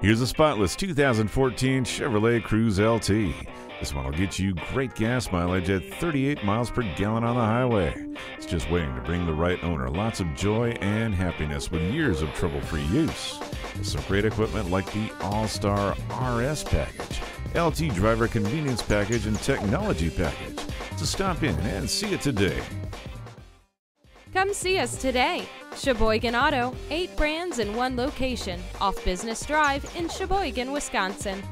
Here's a spotless 2014 Chevrolet Cruze LT. This one will get you great gas mileage at 38 miles per gallon on the highway. It's just waiting to bring the right owner lots of joy and happiness with years of trouble free use. With some great equipment like the All Star RS package, LT Driver Convenience Package, and Technology Package. So stop in and see it today. Come see us today. Sheboygan Auto, eight brands in one location, off Business Drive in Sheboygan, Wisconsin.